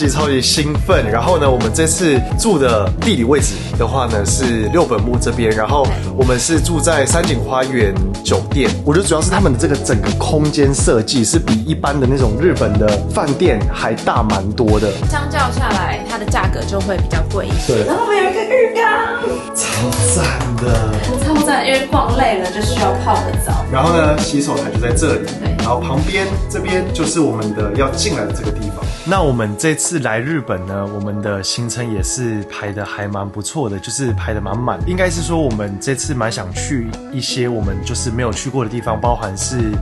级超级兴奋。然后呢，我们这次住的地理位置的话呢是六本木这边，然后我们是住在山景花园酒店。我觉得主要是他们的这个整个空间设计是比一般的那种日本的饭店还大蛮多的，相较下来，它的价格就会比较贵一些。对然后我们有一个浴缸，超赞的。超赞，因为逛累了就需要泡个澡。然后呢，洗手台就在这里，对然后旁边这边就是我们的要进来的这个地方。那我们这次是来日本呢，我们的行程也是排的还蛮不错的，就是排的满满。应该是说我们这次蛮想去一些我们就是没有去过的地方，包含是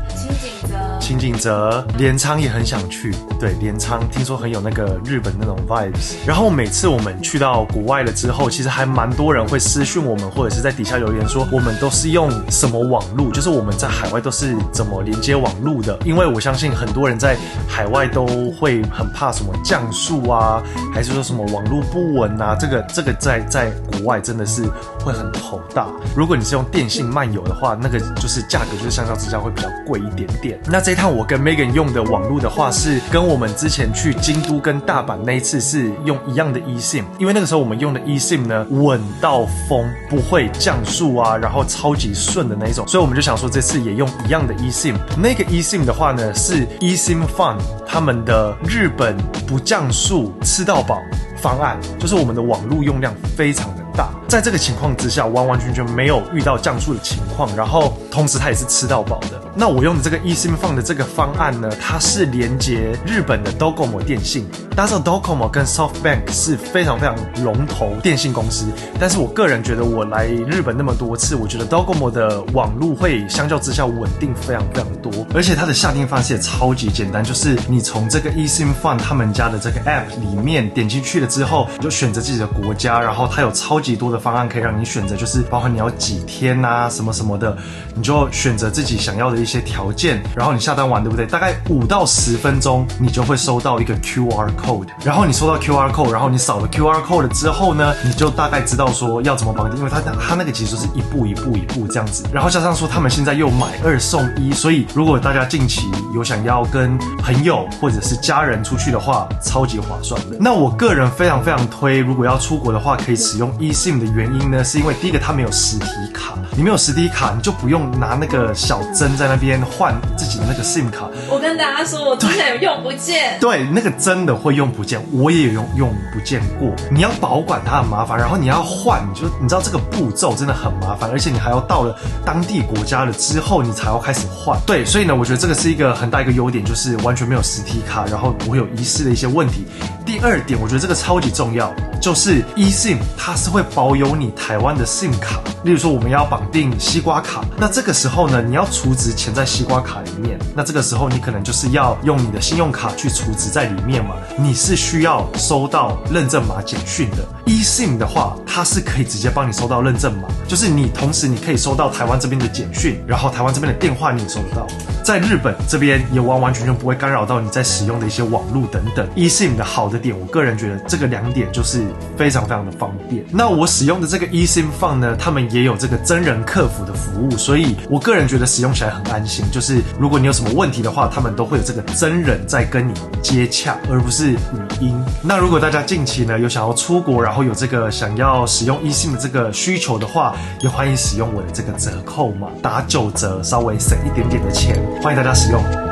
清景泽，镰仓也很想去。对，镰仓听说很有那个日本那种 vibes。然后每次我们去到国外了之后，其实还蛮多人会私讯我们，或者是在底下留言说我们都是用什么网路，就是我们在海外都是怎么连接网路的。因为我相信很多人在海外都会很怕什么降速啊，还是说什么网络不稳啊，这个这个在在国外真的是会很头大。如果你是用电信漫游的话，那个就是价格就是相较之下会比较贵一点点。那这趟我跟 Megan 用的网络的话，是跟我们之前去京都跟大阪那一次是用一样的 eSIM，因为那个时候我们用的 eSIM 呢稳到疯，不会降速啊，然后超级顺的那一种，所以我们就想说这次也用一样的 eSIM。那个 eSIM 的话呢是 eSIM Fun 他们的日本不降速吃到饱方案，就是我们的网络用量非常的大，在这个情况之下，完完全全没有遇到降速的情况，然后同时它也是吃到饱的。那我用的这个 eSIM Fun 的这个方案呢，它是连接日本的 Docomo 电信，大家知道 Docomo 跟 SoftBank 是非常非常龙头电信公司，但是我个人觉得我来日本那么多次，我觉得 Docomo 的网络会相较之下稳定非常非常多，而且它的下定方式也超级简单，就是你从这个 eSIM Fun 他们家的这个 App 里面点进去了之后，你就选择自己的国家，然后它有超级多的方案可以让你选择，就是包括你要几天啊什么什么的，你就选择自己想要的一些条件，然后你下单完对不对？大概五到十分钟，你就会收到一个 QR code，然后你收到 QR code，然后你扫了 QR code 之后呢，你就大概知道说要怎么绑定，因为它它那个其实是一步一步一步这样子，然后加上说他们现在又买二送一，所以如果大家近期有想要跟朋友或者是家人出去的话，超级划算的。那我个人非常非常推，如果要出国的话，可以使用 eSIM 的原因呢，是因为第一个它没有实体卡，你没有实体卡，你就不用拿那个小针在那边换自己的那个 SIM 卡，我跟大家说，我之前有用不见。对，那个真的会用不见，我也有用用不见过。你要保管它很麻烦，然后你要换，你就你知道这个步骤真的很麻烦，而且你还要到了当地国家了之后，你才要开始换。对，所以呢，我觉得这个是一个很大一个优点，就是完全没有实体卡，然后不会有遗失的一些问题。第二点，我觉得这个超级重要，就是 eSIM 它是会保有你台湾的 SIM 卡，例如说我们要绑定西瓜卡，那这个时候呢，你要储值钱在西瓜卡里面，那这个时候你可能就是要用你的信用卡去储值在里面嘛，你是需要收到认证码简讯的。eSIM 的话，它是可以直接帮你收到认证码，就是你同时你可以收到台湾这边的简讯，然后台湾这边的电话你也收得到，在日本这边也完完全全不会干扰到你在使用的一些网络等等。eSIM 的好的点，我个人觉得这个两点就是非常非常的方便。那我使用的这个 eSIM 放呢，他们也有这个真人客服的服务，所以我个人觉得使用起来很安心。就是如果你有什么问题的话，他们都会有这个真人在跟你接洽，而不是语音。那如果大家近期呢有想要出国，然后有这个想要使用 eSIM 的这个需求的话，也欢迎使用我的这个折扣码，打九折，稍微省一点点的钱，欢迎大家使用。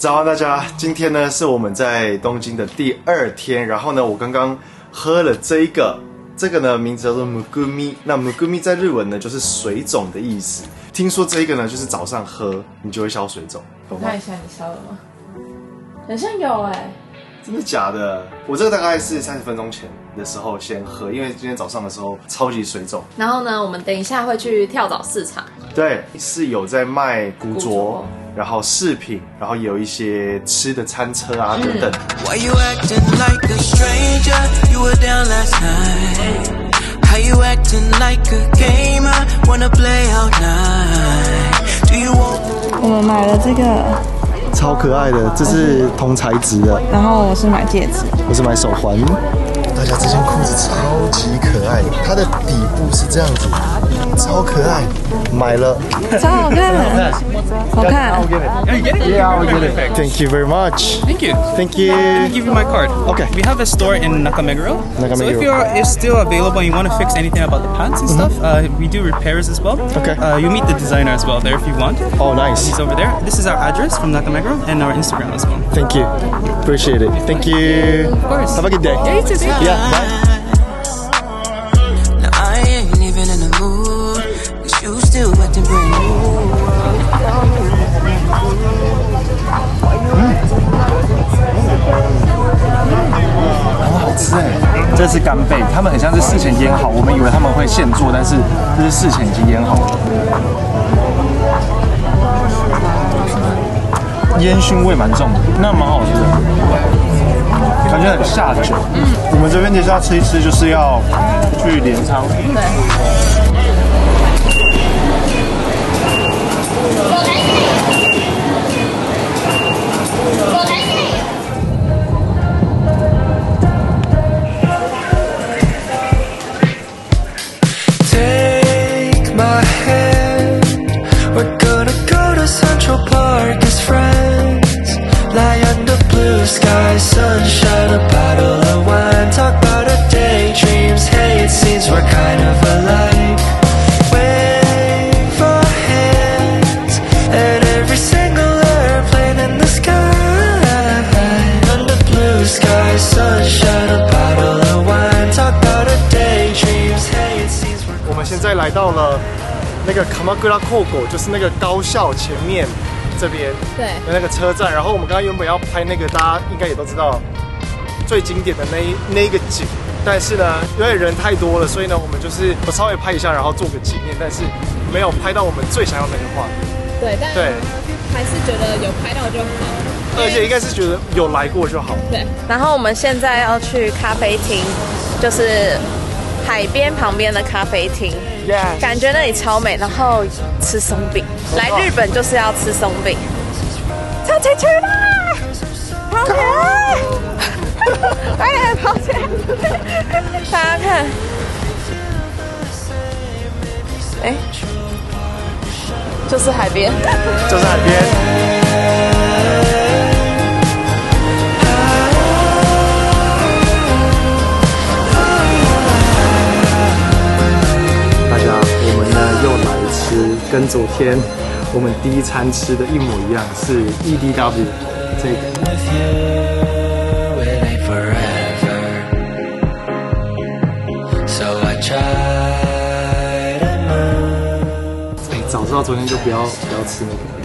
早安，大家！今天呢是我们在东京的第二天，然后呢，我刚刚喝了这一个，这个呢名字叫做 mugumi，那 mugumi 在日文呢就是水肿的意思。听说这一个呢就是早上喝你就会消水肿，懂吗看？一下你消了吗？好像有哎、真的假的？我这个大概是三十分钟前的时候先喝，因为今天早上的时候超级水肿。然后呢，我们等一下会去跳蚤市场。对，是有在卖古着，然后饰品，然后也有一些吃的餐车啊等等。Why you acting like a stranger? You were down last night. How you acting like a gamer? Wanna play all night? Do you want? 我们买了这个，超可爱的，这是同材质的，然后我是买戒指，我是买手环。大家这件裤子超级可爱，它的底部是这样子，超可爱，买了。超好看，好看。 I'll get it. Yeah, I'll get it. Thank you very much. Thank you. Thank you. I'll give you my card. Okay. We have a store in Nakameguro. So Nakameguro. if you're if still available and you want to fix anything about the pants and stuff, uh, we do repairs as well. Mm-hmm. Okay. Uh, you meet the designer as well there if you want. Oh, nice. He's over there. This is our address from Nakameguro and our Instagram as well. Thank you. Appreciate it. Thank you. Of course. Have a good day. Yeah, bye. 吃哎，这是干贝，他们很像是事前腌好，我们以为他们会现做，但是这是事前已经腌好了。烟熏味蛮重的，那蛮好吃的，感觉很下酒。嗯，我们这边接下来吃一吃，就是要去镰仓。来到了那个卡马格拉扣狗，就是那个高校前面这边对的那个车站。然后我们刚刚原本要拍那个，大家应该也都知道最经典的那一那一个景，但是呢，因为人太多了，所以呢，我们就是我稍微拍一下，然后做个纪念，但是没有拍到我们最想要那个画面。对，但对，还是觉得有拍到就好。而且应该是觉得有来过就好。对，然后我们现在要去咖啡厅，就是海边旁边的咖啡厅，Yeah，感觉那里超美。然后吃松饼，来日本就是要吃松饼，超起去啦！跑起来！哎，跑起来！大家看，哎，就是海边。就是海边。跟昨天我们第一餐吃的一模一样，是 EDW 这个。早知道昨天就不要、不要吃那个。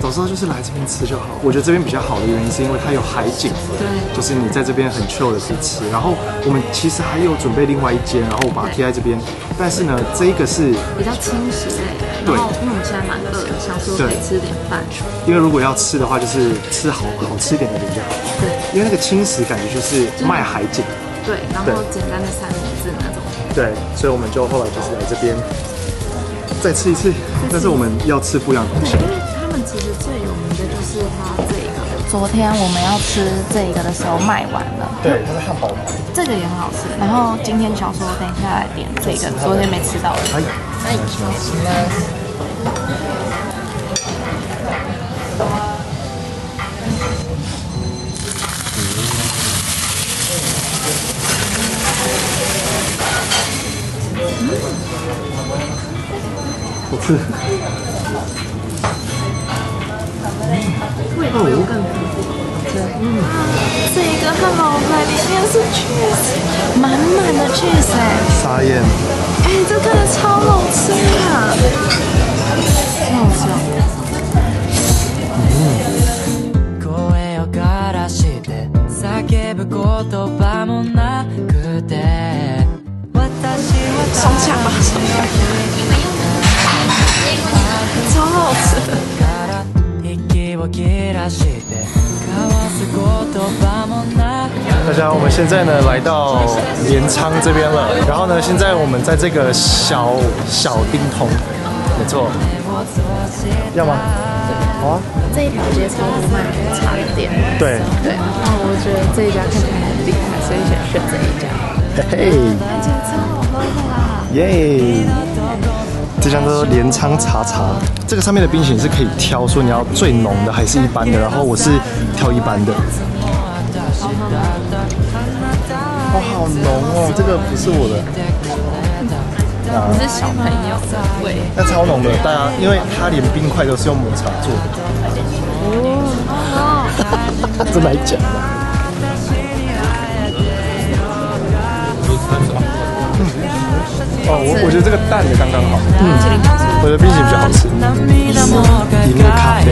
早知道就是来这边吃就好。我觉得这边比较好的原因是因为它有海景，对，就是你在这边很 chill 的去吃。然后我们其实还有准备另外一间，然后我把它贴在这边。但是呢，这一个是比较轻食类的。对因为我们现在蛮饿的，想说可以吃点饭。因为如果要吃的话，就是吃好好吃一点的比较好。对因为那个轻食感觉就是卖海景，对，然后简单的三明治那种。对，所以我们就后来就是来这边再吃一次，但是我们要吃不一样的东西。他们其实最有名的就是它这个。昨天我们要吃这个的时候卖完了，对，它是汉堡排。这个也很好吃。然后今天想说等一下来点这个，昨天没吃到的。哎，好吃。味道有更丰富。这个汉堡排里面是 cheese，满满的 cheese 哎、沙燕，哎、这真的超好吃啊！好好吃哦。声を枯らして叫ぶ言葉もなくて私は松墙吧，松墙，超好吃的。から息 を切らして交わす言葉もなく大家，我们现在呢来到镰仓这边了，然后呢，现在我们在这个小小丁通，没错，要吗？好啊，这一条街超多卖茶的店。对，对，然后我觉得这一家看起来很厉害，所以想选这一家。 嘿，看起来超好喝的啦。耶！ 这家叫做镰仓茶茶，这个上面的冰淇淋是可以挑，说你要最浓的还是一般的，然后我是挑一般的。哇，好浓哦！这个不是我的，你是小朋友的味，那超浓的，大家因为它连冰块都是用抹茶做的。哦，真的还假的？哦，我我觉得这个淡的刚刚好，嗯，我觉得冰淇淋比较好吃。是银幕咖啡。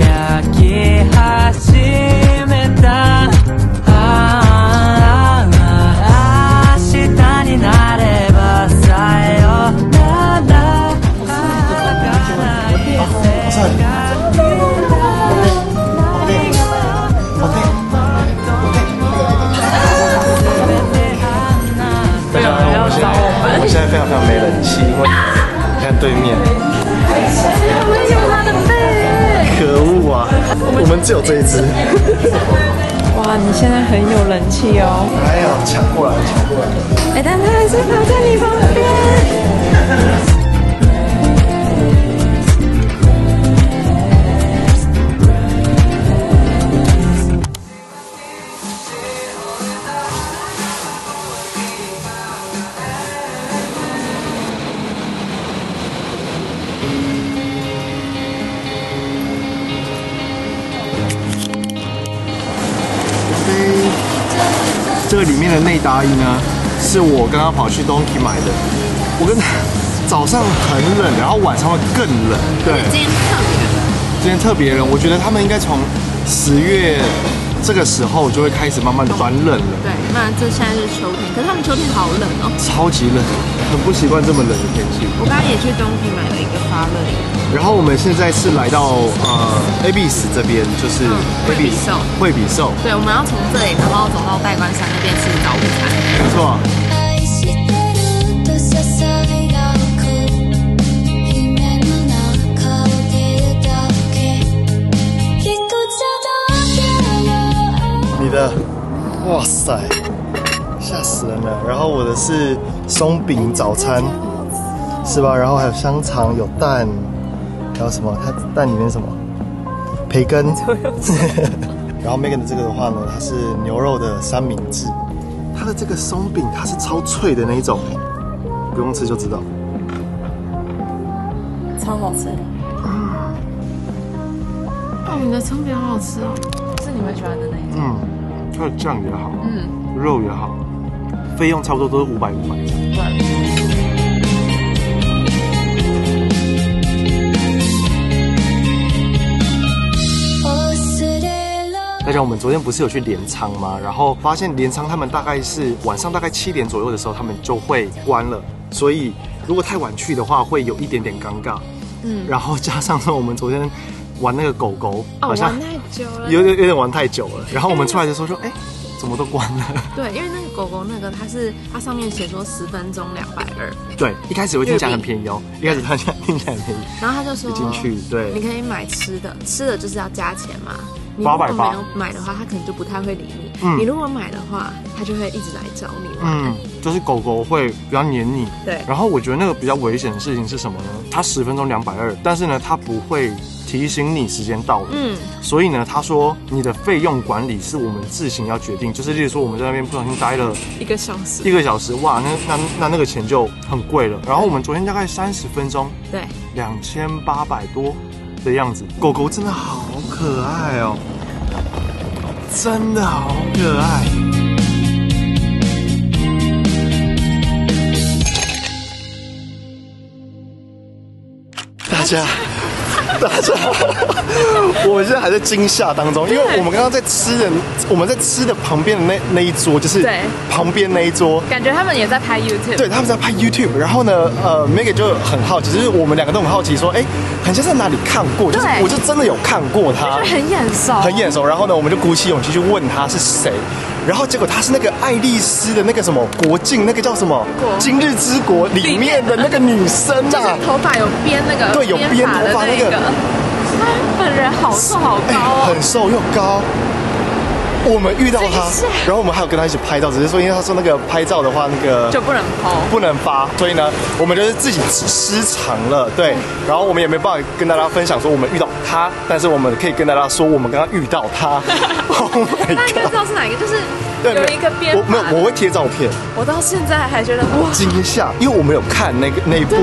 好们现在非常非常没人气，因为你看对面，可恶啊！我们只有这一只。哇，你现在很有人气哦。哎呀，抢过来，抢过来！哎，但他还是跑在你旁边。里面的内搭衣呢，是我刚刚跑去 Donkey 买的。我跟他早上很冷，然后晚上会更冷。对，今天特别冷。今天特别冷，我觉得他们应该从十月这个时候就会开始慢慢转冷了，对，那这现在是秋天，可是他们秋天好冷哦。超级冷，很不习惯这么冷的天气。我刚刚也去 Donkey 买了一个发热饮，然后我们现在是来到呃 A B S 这边，就是惠比寿惠比寿，对，我们要从这里，然后走到代官山那边吃早午餐。没错。愛してるとささやく夢の中を出るだけ一つだけよ你的，哇塞，吓死人了。然后我的是松饼早餐， 是吧？然后还有香肠，有蛋，还有什么？它蛋里面什么？培根。然后 Megan 的这个的话呢，它是牛肉的三明治，它的这个松饼它是超脆的那一种，不用吃就知道。超好吃。哦，你的葱饼好好吃哦，是你们喜欢的那一种。嗯，它的酱也好，嗯，肉也好，费用差不多都是五百五百。对。れら大家，我们昨天不是有去镰仓吗？然后发现镰仓他们大概是晚上大概七点左右的时候，他们就会关了。所以如果太晚去的话，会有一点点尴尬。嗯，然后加上说我们昨天玩那个狗狗，哦，好像玩太久了。有点有点玩太久了。然后我们出来的时候说，哎，怎么都关了？对，因为那个狗狗那个它是它上面写说十分钟两百二，对，一开始我听起来很便宜哦，一开始它听起来很便宜。然后他就说一进去对你可以买吃的，吃的就是要加钱嘛。你880如果没有买的话，他可能就不太会理你。嗯你如果买的话，他就会一直来找你。嗯，就是狗狗会比较黏你。对然后我觉得那个比较危险的事情是什么呢？它十分钟两百二，但是呢，它不会提醒你时间到了。嗯，所以呢，他说你的费用管理是我们自行要决定，就是例如说我们在那边不小心待了一个小时。一个小时，哇，那那那那个钱就很贵了。然后我们昨天大概三十分钟，对，两千八百多的样子。狗狗真的好可爱哦，真的好可爱。大家，大家，我现在还在惊吓当中，因为我们刚刚在吃的，我们在吃的旁边的那那一桌，就是对。旁边那一桌，感觉他们也在拍 YouTube。对，他们在拍 YouTube，然后呢，呃，Megan 就很好奇，就是我们两个都很好奇，说，哎，很像在哪里看过，就是对。我就真的有看过他，就很眼熟，很眼熟。然后呢，我们就鼓起勇气去问他是谁，然后结果他是那个爱丽丝的那个什么国境，那个叫什么？国《今日之国》里面的那个女生就是啊。头发有编那个，对有编头发那个。他本人好瘦好高很瘦又高，我们遇到他，然后我们还有跟他一起拍照，只是说因为他说那个拍照的话，那个就不能抛。不能发，所以呢，我们就是自己失常了，对。然后我们也没办法跟大家分享说我们遇到他，但是我们可以跟大家说我们刚刚遇到他。Oh my 那应该知！道是哪一个？就是对有一个编我没有，我会贴照片，我到现在还觉得哇，惊吓，因为我们有看那个那一部，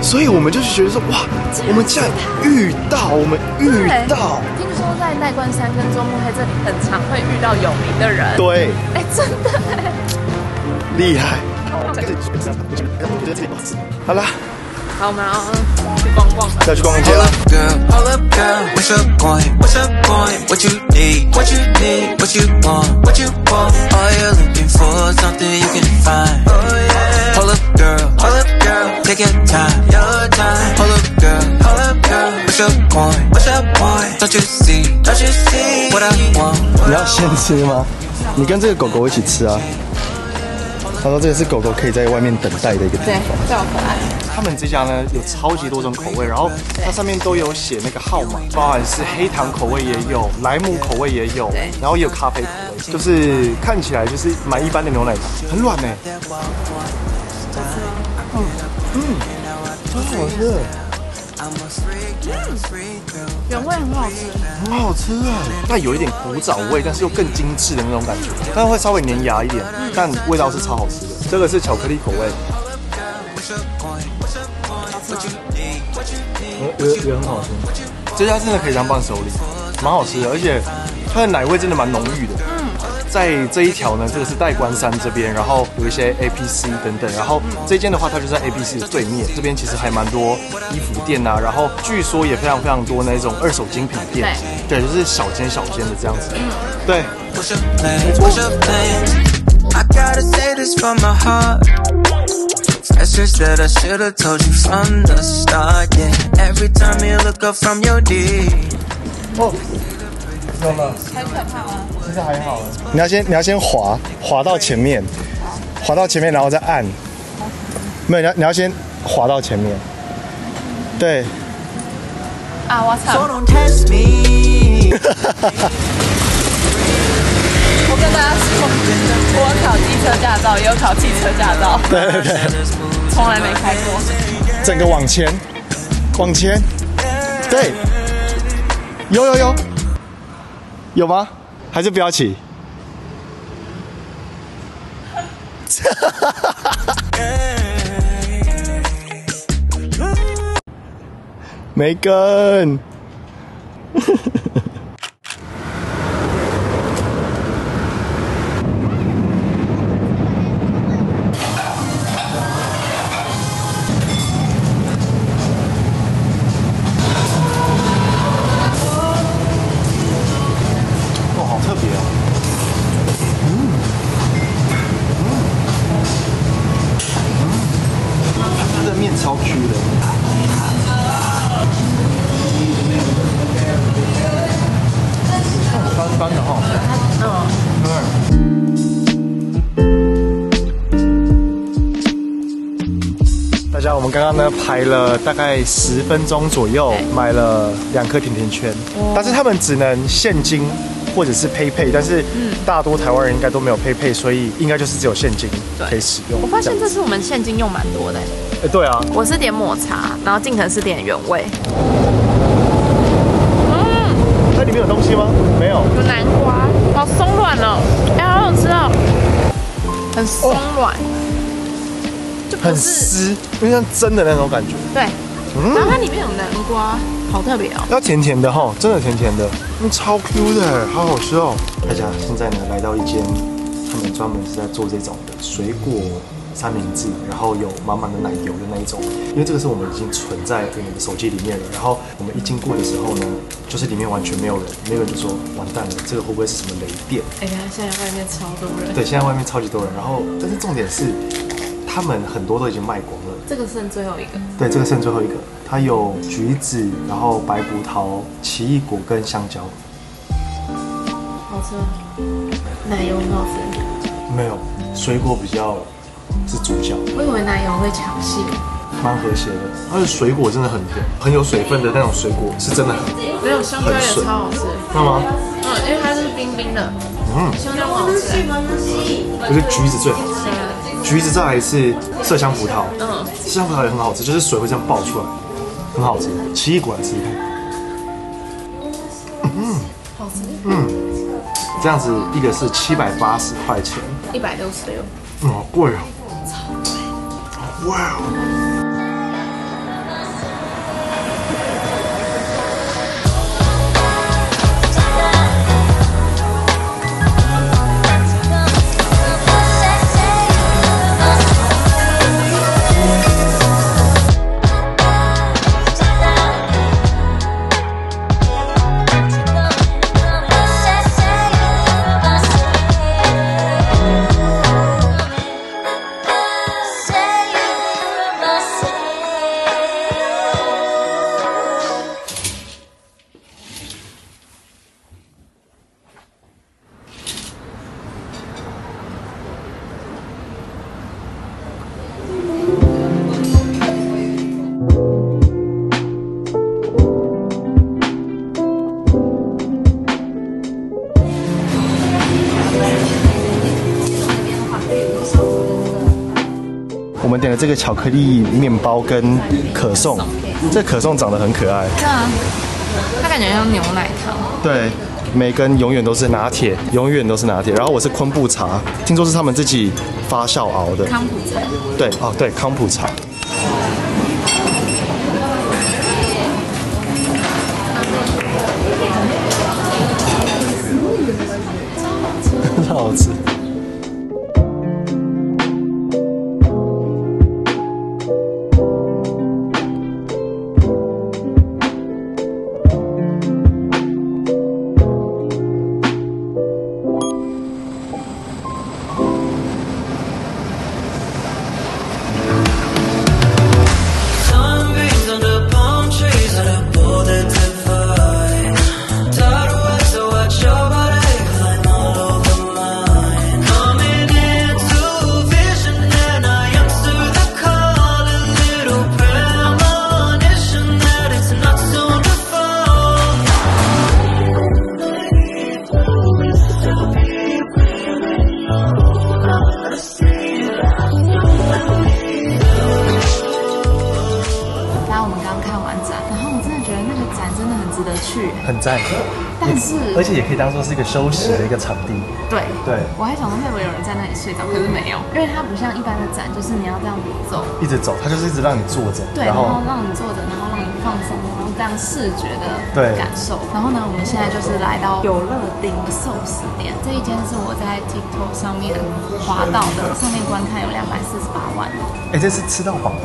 所以我们就是觉得说哇，我们竟然遇到，我们遇到，听说在奈关山跟周末黑这里很常会遇到有名的人。，对，哎，真的哎。厉害。好啦，好，我们要去逛逛了。要去逛逛街了。girl, hold up, girl. What's your point? What's your point? What you need? What you need? What you want? What you want? Are you looking for something you can find? Oh yeah. Hold up, girl. Hold up, girl. Take your time. Your time. Hold up, girl. Hold up, girl. What's your point? What's your point? Don't you see? Don't you see what I want? 你要先吃吗？你跟这个狗狗一起吃啊。他说这个是狗狗可以在外面等待的一个地方。，对好可爱。他们这家呢有超级多种口味，然后它上面都有写那个号码，包含是黑糖口味也有，莱姆口味也有，然后也有咖啡口味，就是看起来就是蛮一般的牛奶糖，很软呢。嗯嗯，超好吃，原味很好吃。很好吃啊！那有一点古早味，但是又更精致的那种感觉，但是会稍微粘牙一点，但味道是超好吃的。这个是巧克力口味，也也也很好吃。这家真的可以当伴手礼，蛮好吃的，而且它的奶味真的蛮浓郁的。嗯，在这一条呢，这个是代官山这边，然后有一些 APC 等等，然后这间的话，它就在 APC 的对面，这边其实还蛮多衣服店啊，然后据说也非常非常多那种二手精品店，对，就是小间小间的这样子。对，What's your plan? What's your plan? I gotta say this from my heart. That's just that I should've told you from the start. Yeah, every time you look up from your D. 哦，有了，很可怕吗？其实还好。你要先你要先滑滑到前面，滑到前面，然后再按。没有，你要你要先滑到前面。对，啊，我操.我跟大家说，我考机车驾照，也有考汽车驾照，对对对，从来没开过。整个往前，往前，对，有有有，有吗？还是不要起？没跟。排了大概十分钟左右，买了两颗甜甜圈，但是他们只能现金或者是 PayPay，但是大多台湾人应该都没有 PayPay，所以应该就是只有现金可以使用。我发现这次我们现金用蛮多的。哎，对啊，我是点抹茶，然后静腾是点原味，嗯，那里面有东西吗？没有。有南瓜，好松软哦，哎，好好吃哦，很松软，很是湿，有点像蒸的那种感觉。对，然后它里面有南瓜，好特别哦。要甜甜的哈，真的甜甜的，嗯，超 Q 的，好好吃哦。大家现在呢来到一间，他们专门是在做这种的水果三明治，然后有满满的奶油的那一种。因为这个是我们已经存在我们的手机里面了，然后我们一经过的时候呢，就是里面完全没有人，没有人就说完蛋了，这个会不会是什么雷电？哎呀，现在外面超多人，对，现在外面超级多人，然后但是重点是，他们很多都已经卖光了。这个剩最后一个，对，这个剩最后一个，它有橘子，然后白葡萄、奇异果跟香蕉。好吃吗？奶油很好吃，没有，水果比较是主角，我以为奶油会抢戏，蛮和谐的。它的水果真的很甜，很有水分的那种水果，是真的很。没有香蕉也超好吃，那吗？嗯，因为它是冰冰的，嗯，我觉得橘子最好吃，橘子再来是麝香葡萄，嗯，麝香葡萄也很好吃，就是水会这样爆出来，很好吃。奇异果来吃一。看，嗯，好吃，嗯，这样子一个是七百八十块钱，一百六十六。嗯，好贵哦，超贵，哇哦。这个巧克力面包跟可颂，这可颂长得很可爱。对啊，它感觉像牛奶糖。对，梅根永远都是拿铁，永远都是拿铁。然后我是昆布茶，听说是他们自己发酵熬的。康普茶。对，哦对，康普茶。当做是一个休息的一个场地。对对我还想说会不会有人在那里睡着，可是没有，因为它不像一般的展，就是你要这样子走，一直走，它就是一直让你坐着，对，然后让你坐着，然后让你放松，然后这样视觉的对感受。然后呢，我们现在就是来到有乐町寿司店，这一间是我在 TikTok 上面滑到的，上面观看有两百四十八万。哎，这是吃到饱。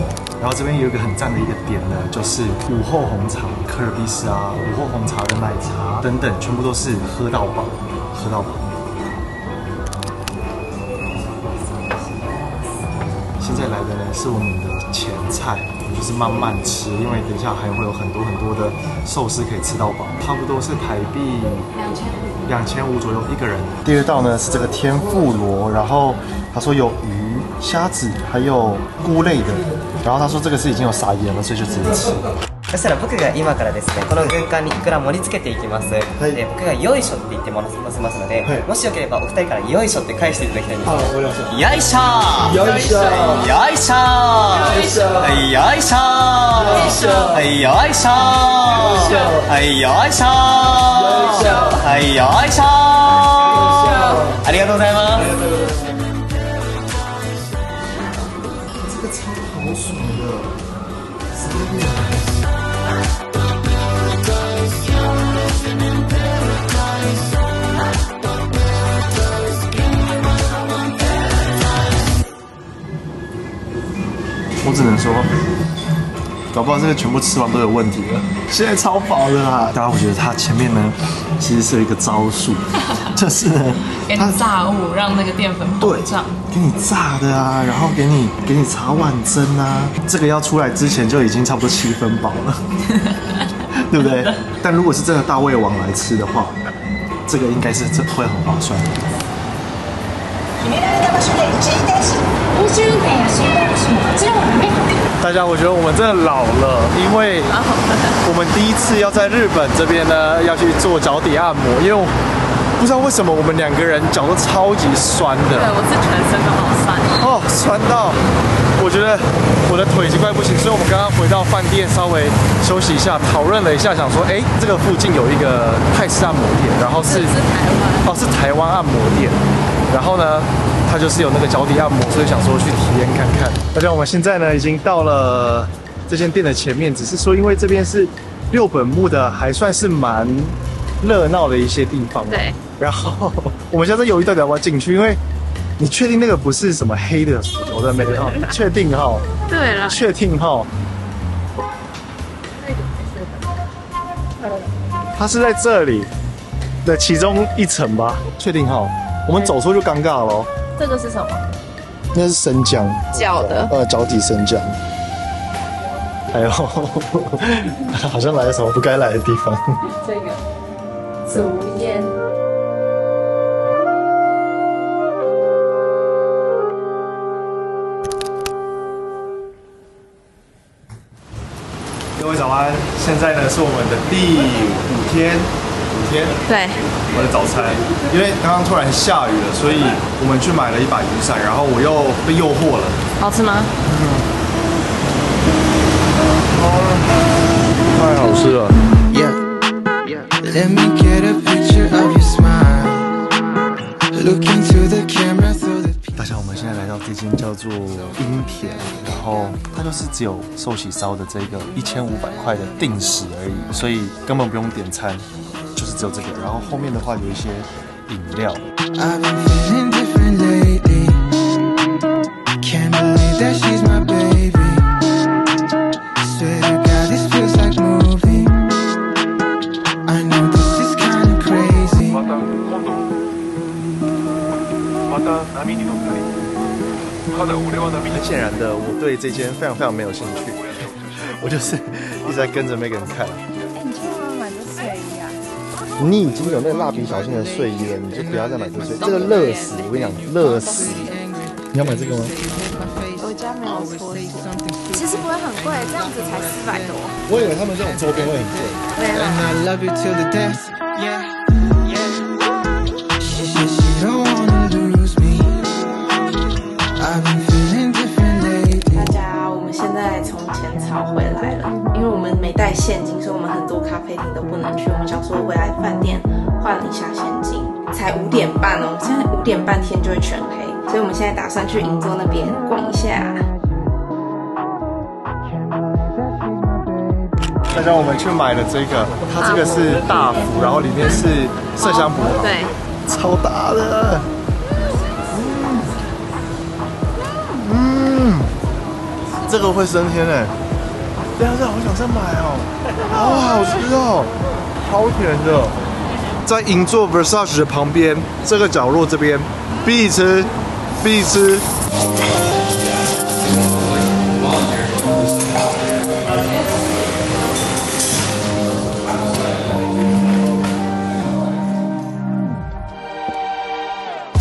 然后这边有一个很赞的一个点呢，就是午后红茶、可尔必斯啊，午后红茶的奶茶等等，全部都是喝到饱，喝到饱。现在来的呢是我们的前菜，就是慢慢吃，因为等一下还会有很多很多的寿司可以吃到饱，差不多是台币两千五。两千五左右一个人。第二道呢是这个天妇罗，然后他说有鱼、虾子，还有菇类的，然。后他说这个是已经有撒盐了，所以就直接吃。そしたら僕が今からですねこの軍艦にいくら盛り付けていきます、はい。で僕が「よいしょ」って言ってもらせますので、はい。もしよければお二人から「よいしょ」って返していただきたいんです。よいしょよいしょよいしょよいしょはいよいしょはいよいしょはいよいしょはいよいしょありがとうございます只能说，搞不好这个全部吃完都有问题了。现在超饱了啦！大家我觉得它前面呢，其实是有一个招数，就是呢，给你炸物，让那个淀粉对膨胀。给你炸的啊，然后给你给你茶碗蒸啊，这个要出来之前就已经差不多七分饱了，对不对？但如果是真的大胃王来吃的话，这个应该是这会很划算。大家，我觉得我们真的老了，因为 我们第一次要在日本这边呢，要去做脚底按摩，因为我不知道为什么我们两个人脚都超级酸的。对我是全身都好酸。哦，酸到我觉得我的腿已经快不行，所以我们刚刚回到饭店稍微休息一下，讨论了一下，想说，哎，这个附近有一个泰式按摩店，然后是是台湾。哦是台湾按摩店，然后呢，它就是有那个脚底按摩，所以想说去体验看看。大家，我们现在呢已经到了这间店的前面，只是说因为这边是六本木的，还算是蛮热闹的一些地方。对。然后我们现在犹豫到底要不要进去，因为你确定那个不是什么黑的我的美号？确定哈？对了，确定哈？它是在这里的其中一层吧？确定哈？我们走错就尴尬了哦。这个是什么？那是生姜，脚的。呃，脚底生姜。哎呦，好像来了什么不该来的地方。这个竹位早安，现在呢是我们的第五天，五天，对，我的早餐。因为刚刚突然下雨了，所以我们去买了一把雨伞，然后我又被诱惑了。好吃吗？太好吃了。Yeah. Let 像，我们现在来到这间叫做樱田，然后它就是只有寿喜烧的这个一千五百块的定时而已，所以根本不用点餐，就是只有这个。然后后面的话有一些饮料，很显然的，我对这间非常非常没有兴趣，我就是一直在跟着 Megan 看。哎，你去哪买的睡衣啊？你已经有那个蜡笔小新的睡衣了，你就不要再买这睡衣，这个热死！我跟你讲，热死！你要买这个吗？我家没有说其实不会很贵，这样子才四百多。我以为他们这种周边会很贵。都不能去。我们想说回来饭店换了一下现金，才五点半哦，现在五点半天就会全黑，所以我们现在打算去银座那边逛一下。大家，我们去买了这个，它这个是大福，然后里面是麝香葡萄，对，超大的。嗯，这个会升天哎！等一下，好想再买哦，好好吃哦，超甜的。在银座 Versace 的旁边这个角落这边，必吃，必吃。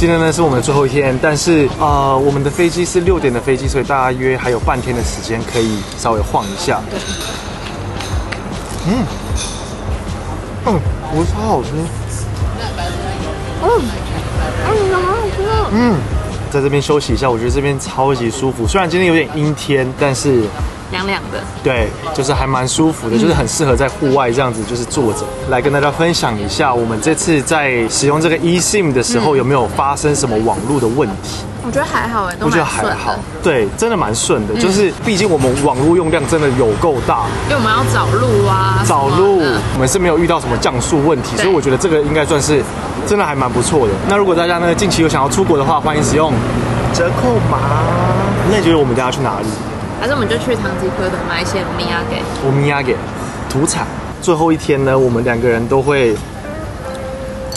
今天呢是我们的最后一天，但是呃，我们的飞机是六点的飞机，所以大家约还有半天的时间可以稍微晃一下。嗯，嗯，我超好吃。嗯，在这边休息一下，我觉得这边超级舒服。虽然今天有点阴天，但是凉凉的。对，就是还蛮舒服的，就是很适合在户外这样子，就是坐着来跟大家分享一下，我们这次在使用这个 eSIM 的时候有没有发生什么网络的问题？我觉得还好哎，都我觉得还好，对，真的蛮顺的。就是毕竟我们网络用量真的有够大，因为我们要找路啊，找路我们是没有遇到什么降速问题，所以我觉得这个应该算是真的还蛮不错的。那如果大家呢近期有想要出国的话，欢迎使用折扣码。那你觉得我们等下去哪里？还是我们就去唐吉诃德买一些米亚给。我米亚给土产。最后一天呢，我们两个人都会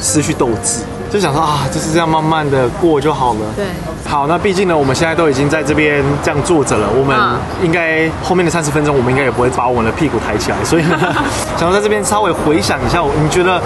失去斗志，就想说啊，就是这样慢慢的过就好了。对，好，那毕竟呢，我们现在都已经在这边这样坐着了，我们嗯应该后面的三十分钟，我们应该也不会把我们的屁股抬起来，所以呢，想要在这边稍微回想一下，你觉得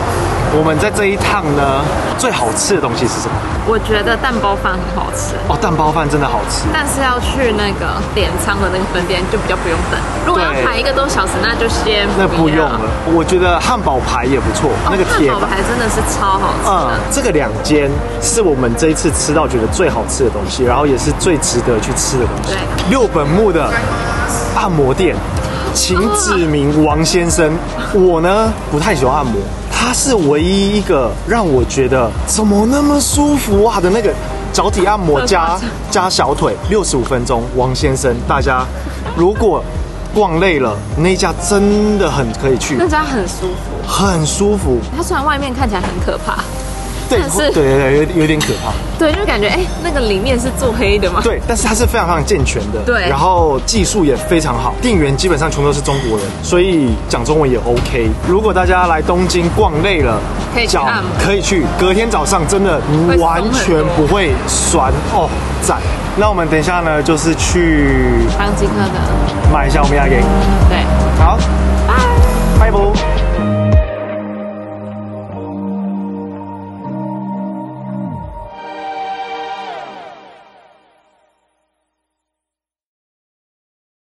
我们在这一趟呢，最好吃的东西是什么？我觉得蛋包饭很好吃，哦，蛋包饭真的好吃。但是要去那个点仓的那个分店就比较不用等。如果要排一个多小时，那就先那不用了。，我觉得汉堡排也不错，那个汉堡。排真的是超好吃嗯的。，这个两间是我们这一次吃到觉得最好吃的东西，然后也是最值得去吃的东西。六本木的按摩店，请指明王先生。我呢不太喜欢按摩，他是唯一一个让我觉得怎么那么舒服啊的那个脚底按摩加加小腿，六十五分钟。王先生，大家如果逛累了，那家真的很可以去那，家很舒服，很舒服。它虽然外面看起来很可怕，对但是对对对，有有点可怕。对，就感觉哎、那个里面是做黑的嘛。对，但是它是非常非常健全的，对然后技术也非常好，店员基本上全都是中国人，所以讲中文也 OK。如果大家来东京逛累了，可以去脚可以去，隔天早上真的完全不会酸哦，赞。那我们等一下呢，就是去唐吉诃德，买一下我们要给对。好。